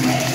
Yeah.